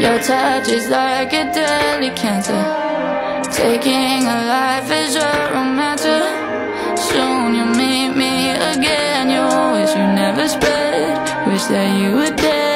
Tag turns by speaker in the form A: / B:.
A: Your touch is like a deadly cancer. Taking a life is a romancer Soon you'll meet me again. You wish you never spread Wish that you were dead.